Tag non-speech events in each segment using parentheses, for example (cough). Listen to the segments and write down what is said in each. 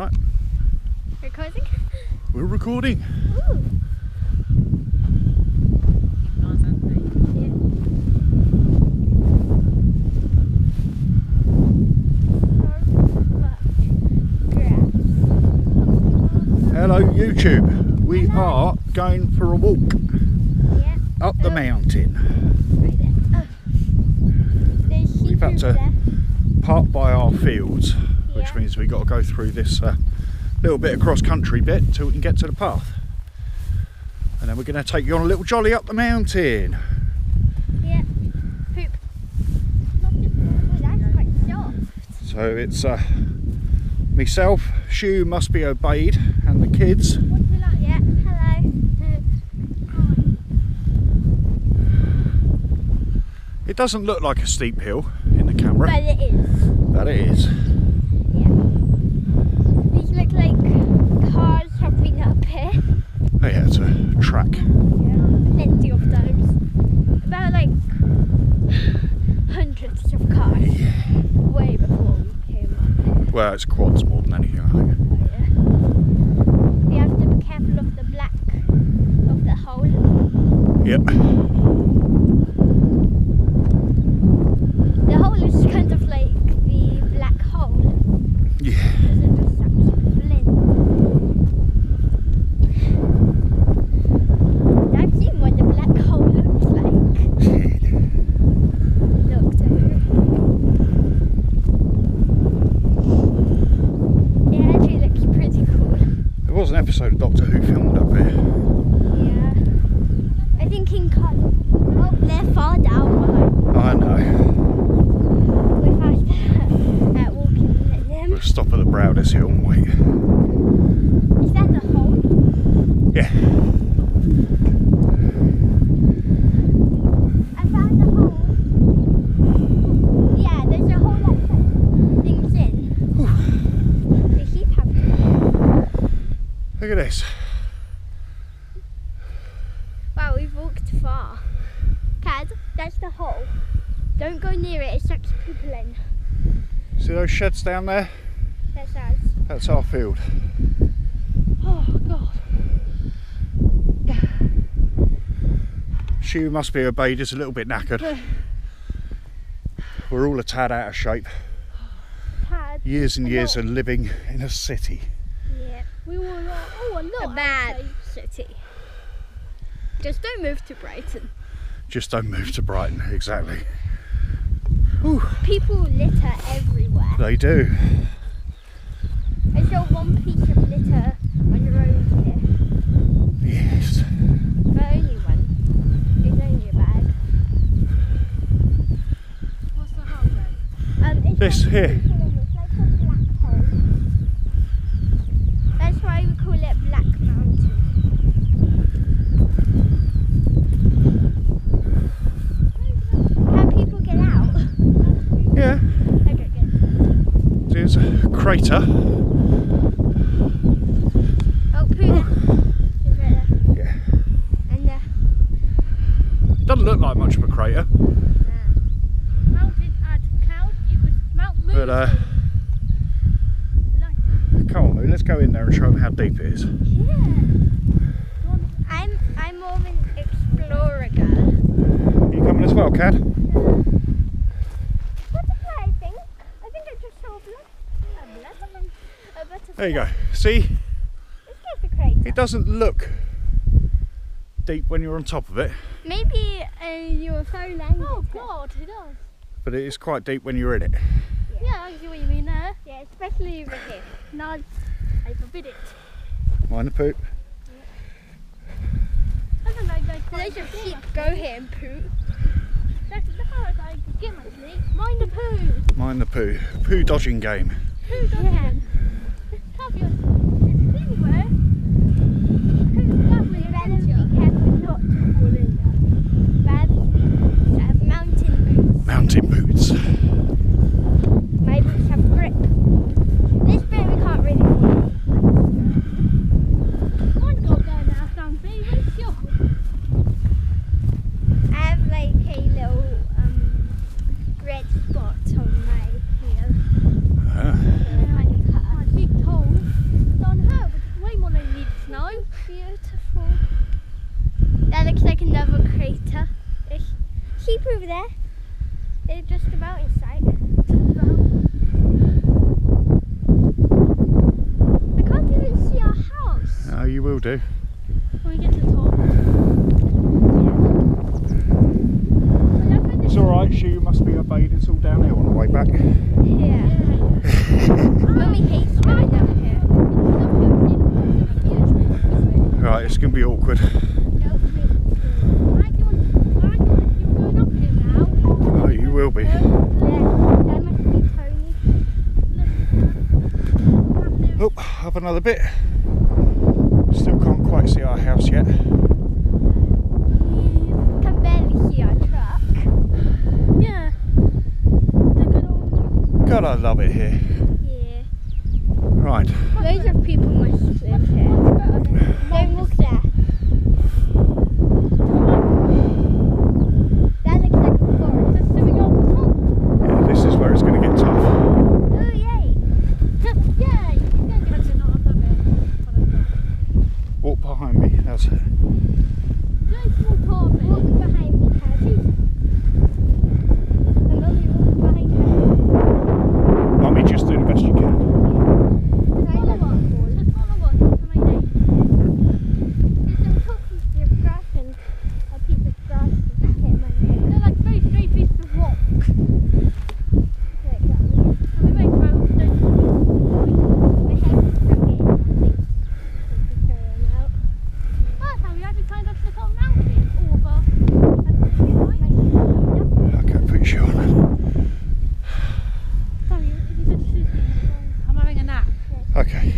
Right, Recording? we're recording. Ooh. Hello, YouTube. We are going for a walk Yeah. up the Oh. mountain. Right. Oh. We've had to- there. Park by our fields, which Yeah. means we've got to go through this uh, little bit of cross country bit till we can get to the path. And then we're going to take you on a little jolly up the mountain. Yeah. Poop. Oh, that's quite soft. So it's uh, myself, She who must be obeyed, and the kids. What's it like? Yeah. Hello. It doesn't look like a steep hill in the camera, But it is. but it is. Yeah. These look like cars have been up here. Oh yeah, it's a track. Yeah. Plenty of those. About like hundreds of cars. Yeah. Way before we came up here. Well, it's quads more than anything, I think. Oh, yeah. We have to be careful of the black of the hole. Yep. The hole is kind of like the black hole. Yeah. Because it just sucks blend. I've seen what the black hole looks like. Look too. It actually looks pretty cool. There was an episode of Doctor Who filmed up here. Yeah. I think King Kong. Oh, they're far down behind. I know. We're fast (laughs) at walking them. We'll stop at the brow of this hill and wait. Is that the hole? Yeah. I found the hole. Yeah, there's a hole that puts things in. The sheep have to. Look at this. Wow, we've walked far. Cad, that's the hole. Don't go near it, it sucks people in. See those sheds down there? That's us. That's our field. Oh, God. She who must be obeyed. just a little bit knackered. We're all a tad out of shape. Cad. Years and years lot. of living in a city. Yeah. We were uh, oh a lot. A bad city. Just don't move to Brighton. Just don't move to Brighton. Exactly. People litter everywhere. They do. I saw one piece of litter on the road here. Yes. But only one. It's only a bag. What's the hole then? Um, it's This like here. people in It's like a black hole. That's why we call it Black Mountain. Can people get out? Yeah. Okay, good. There's a crater. Oh, poo there. It's right there. Yeah. And uh, doesn't look like much of a crater, Mountain at cloud. It was Mount Moon. but uh, come on, Lou, let's go in there and show them how deep it is. yeah. I'm I'm more of an explorer. You coming as well, Cad? Butterfly, I think. I think I just saw a blood. A blood. A butterfly. There you go. See, It's just a crater. it doesn't look deep when you're on top of it, Maybe a UFO landed. Oh. God, it does. but it is quite deep when you're in it. Yeah, I see what you mean there. Yeah, especially over here. No, I forbid it. Mind the poop. I don't like that. Loads of sheep go here and poo. That's the hard I could get my sleep. Mind the poo. Mind the poo. Poo dodging game. Poo does Yeah. hunting boots. My boots have grip. This bit we can't really see. One got there now, something. What's your? I have like a little um, red spot on my heel. Ah. My. Don't. Way more than. Beautiful. That looks like another crater. Over there. It's just about in sight. I can't even see our house. Oh, you will do. When we get to the top. It's alright, you must be obeyed. It's all downhill on the way back. Yeah. Mummy hates going here. Right, it's going to be awkward. Oh, you will be. Yeah, that must be Tony. Oh, up another bit. Still can't quite see our house yet. Mm, you can barely see our truck. Yeah. The good old. God, I love it here. Yeah. Right, Loads of people must live here. Don't look there. That looks like a forest. So we go up the top. yeah, this is where it's going to get tough. Oh yay! Yay! Imagine not up there. Walk behind me. That's it. Very small part of it. Walk behind me, Caddy. And Mummy walk behind her. Mummy, just do the best you can. I Follow love us. it. Just follow us. That's my name. There's some cookies with grass and a piece of grass to hit my name. They're like very straight pieces of rock. Like that one. And we make roads. Don't My head is stuck in my face. It's going out. That's how we actually climbed up to the top mountain. Over. Okay, put your shoe on. Sorry, you said Susie. I'm having a nap.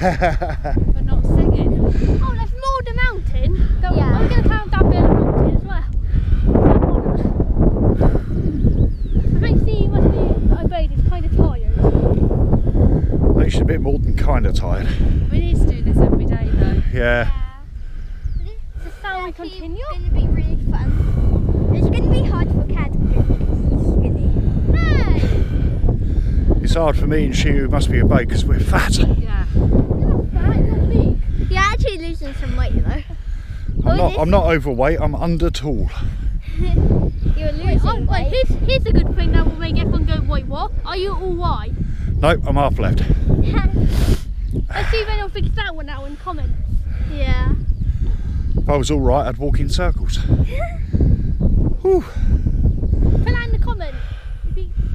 but not singing. Oh, let's moor the mountain. Go, Yeah. I'm going to count that bit of the mountain as well. I think Steve must be, I bet he's kind of tired. Makes you a bit more than kind of tired. We need to do this every day though. Yeah. So shall we continue? It's going to be really fun. It's going to be hard for Cat because he's skinny. Hey! It's hard for me and she who must be obeyed because we're fat. Yeah. Some weight, you know. I'm not, I'm not overweight, I'm under tall. (laughs) You're Wait, losing oh, wait, here's, here's a good thing that will make everyone go, wait, what? Are you all white? Nope, I'm half left. (laughs) Let's see if anyone figures that one out in comments. yeah. If I was alright, I'd walk in circles. (laughs) Whew. Put that in the comments.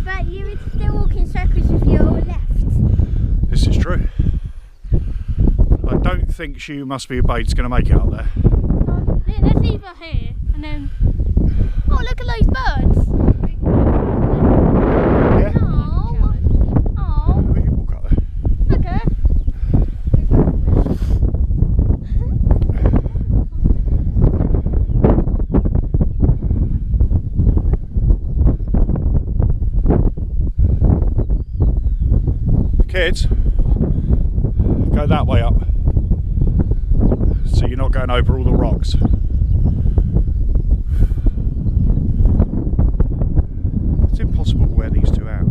But you would still walk in circles if you're left. This is true. Don't think She Must Be Obeyed's going to make it up there. let's leave her here and then. Oh, look at birds. Yeah? Oh, oh, Oh, you walk up there. look at. Kids, go that way up. So you're not going over all the rocks. It's impossible to wear these two out.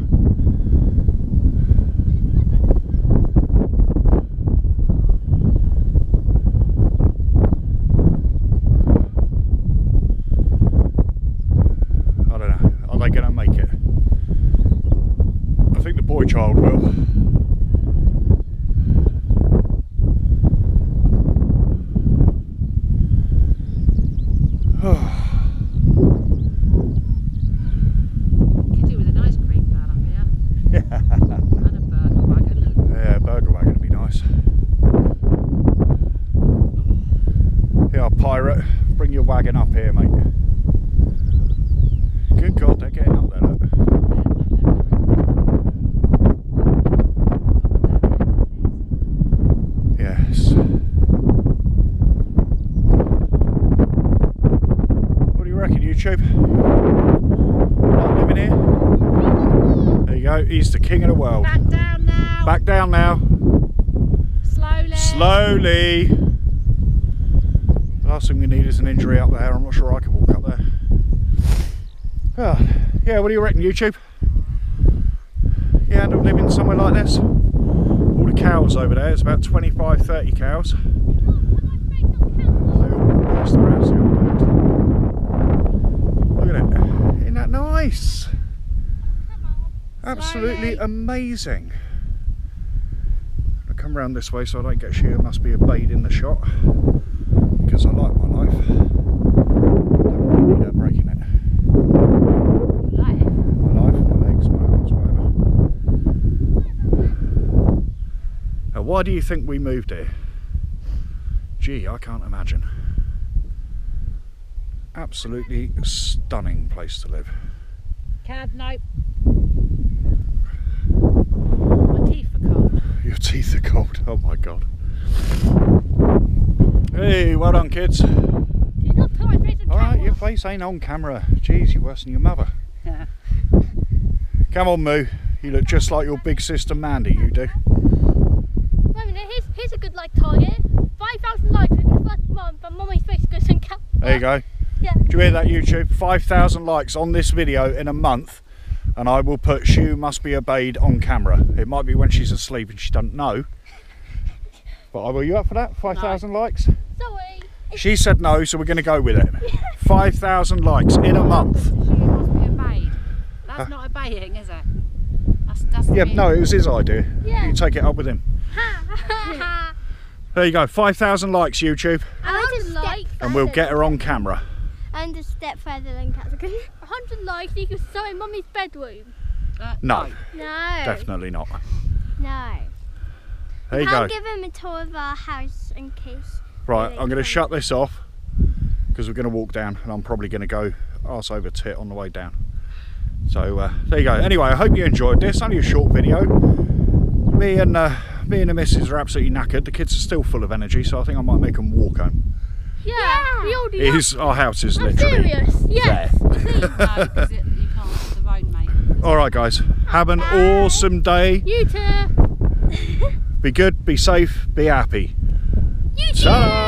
I don't know. Are they going to make it? I think the boy child will. (sighs) Could do with an ice cream van up here. (laughs) and a burger wagon. Yeah, burger wagon would be nice. Yeah, pirate, bring your wagon up here, mate. Good God, they're getting up there, look. Yes. What do you reckon, YouTube? Not living here? There you go, he's the king of the world. Back down now. Back down now. Slowly. Slowly. The last thing we need is an injury up there. I'm not sure I can walk up there. Ah, yeah, what do you reckon, YouTube? Yeah, end up living somewhere like this. All the cows over there, it's about 25, 30 cows. They all past the house, the old dogs. Look at it. Isn't that nice? Absolutely amazing. I come round this way so I don't get sheer must be obeyed in the shot because I like my life. Don't need her breaking it. Life. My life, my legs, my arms, whatever. Now, why do you think we moved here? Gee, I can't imagine. Absolutely stunning place to live. Cad, no. My teeth are cold. Your teeth are cold. Oh my god. Hey, well done, kids. You're not put my face on All right, camera. your face ain't on camera. Jeez, you're worse than your mother. Yeah. (laughs) Come on, Moo. You look just like your big sister Mandy. You do. Wait a minute, here's, here's a good like target. 5,000 likes in the first month and mummy's face goes on camera. There you go. Yeah. Do you hear that, YouTube? 5,000 likes on this video in a month, and I will put "She Who Must Be Obeyed" on camera. It might be when she's asleep and she doesn't know. But I will. You up for that? 5,000 likes. Sorry. She said no, so we're going to go with it. (laughs) 5,000 likes in a month. She must be obeyed. That's not obeying, is it? That's, that's Yeah, no, it was his idea. Yeah. You take it up with him. There you go. 5,000 likes, YouTube, would like and we'll get her on camera. And a step further than Capricorn. 100 likes equals so in mummy's bedroom. Uh, No. No. Definitely not. No. There you go. I'll give him a tour of our house in case. Right. I'm going to shut this off because we're going to walk down and I'm probably going to go arse over tit on the way down. So uh, there you go. Anyway, I hope you enjoyed this. Only a short video. Me and uh, me and the missus are absolutely knackered. The kids are still full of energy, so I think I might make them walk home. Yeah, Yeah. we all do It that. is our house is I'm literally serious. Yes. No, you can't the road, mate. All right, guys. Have an Bye. awesome day. You too. Be good. Be safe. Be happy. You too. Ta-da!